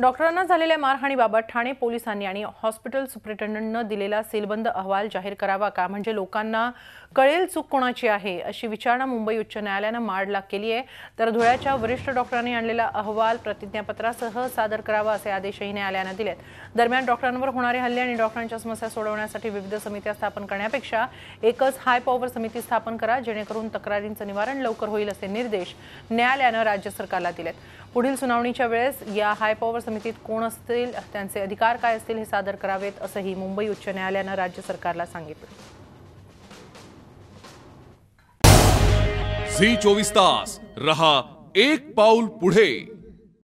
डॉक्टरांना झालेल्या मारहाणीबाबत ठाणे पोलिसांनी आणि हॉस्पिटल सुप्रिटेंडंटनं दिलेला सीलबंद अहवाल जाहीर करावा का? म्हणजे लोकांना कळेल चूक कोणाची आहे अशी विचारणा मुंबई उच्च न्यायालयानं माडला केली आहे. तर धुळ्याच्या वरिष्ठ डॉक्टरांनी आणलेला अहवाल प्रतिज्ञापत्रासह सादर करावा असे आदेशही न्यायालयानं दिलेत. दरम्यान डॉक्टरांवर होणारे हल्ले आणि डॉक्टरांच्या समस्या सोडवण्यासाठी विविध समित्या स्थापन करण्यापेक्षा एकच हाय पॉवर समिती स्थापन करा जेणेकरून तक्रारींचं निवारण लवकर होईल असे निर्देश न्यायालयानं राज्य सरकारला दिलेत. पुढील सुनावणीच्या वेळेस या हाय पॉवर समितीत कोण असतील त्यांचे अधिकार काय असतील हे सादर करावेत असंही मुंबई उच्च न्यायालयानं राज्य सरकारला सांगितलं. झी चोवीस तास रहा एक पाऊल पुढे.